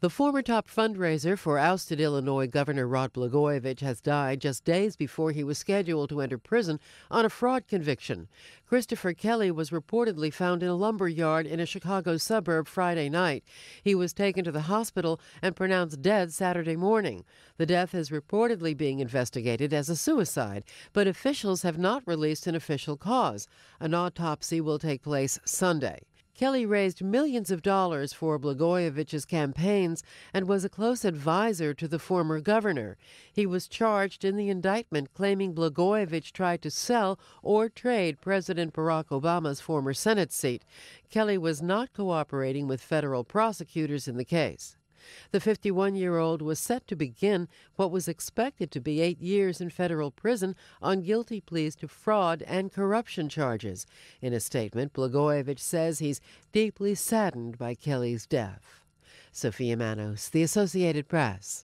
The former top fundraiser for ousted Illinois Governor Rod Blagojevich has died just days before he was scheduled to enter prison on a fraud conviction. Christopher Kelly was reportedly found in a lumber yard in a Chicago suburb Friday night. He was taken to the hospital and pronounced dead Saturday morning. The death is reportedly being investigated as a suicide, but officials have not released an official cause. An autopsy will take place Sunday. Kelly raised millions of dollars for Blagojevich's campaigns and was a close advisor to the former governor. He was charged in the indictment claiming Blagojevich tried to sell or trade President Barack Obama's former Senate seat. Kelly was not cooperating with federal prosecutors in the case. The 51 year old was set to begin what was expected to be eight years in federal prison on guilty pleas to fraud and corruption charges. In a statement, Blagojevich says he's deeply saddened by Kelly's death. Sophia Manos, The Associated Press.